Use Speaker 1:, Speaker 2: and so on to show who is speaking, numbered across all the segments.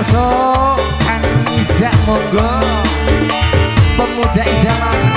Speaker 1: kerso Kang Nizak monggo. Pemuda idaman.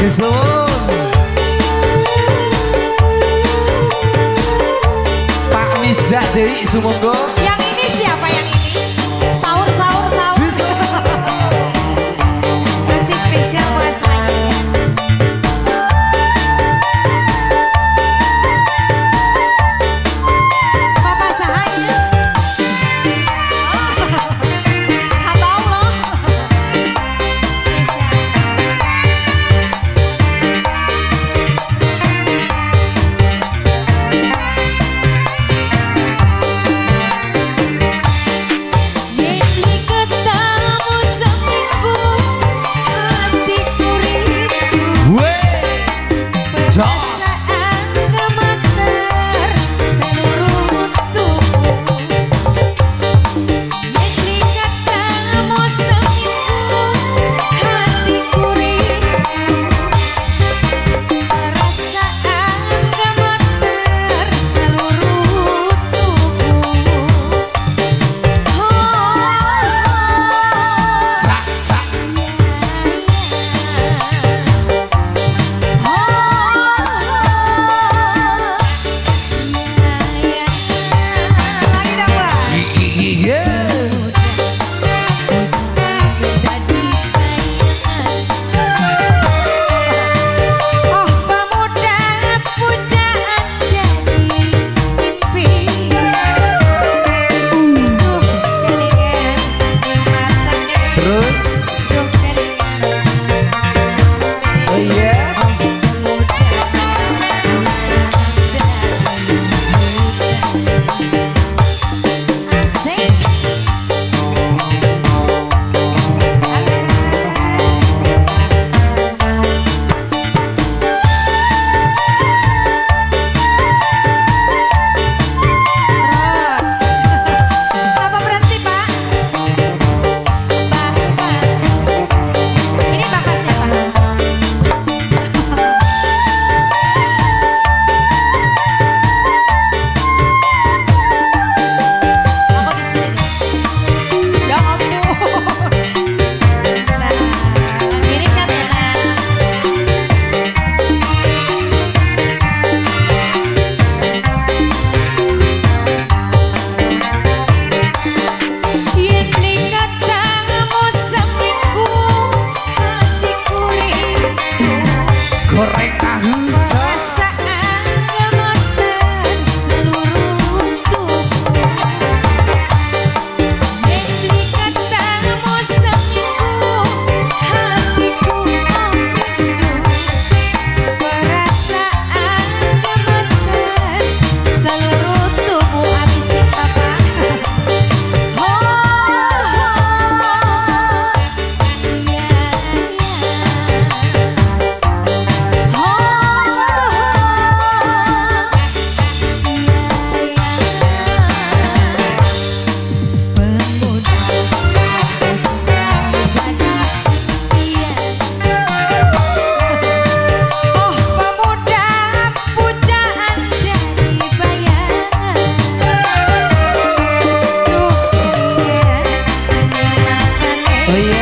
Speaker 2: disuwun Pak
Speaker 1: Mizah Dewi
Speaker 2: sumangga. Oh yeah.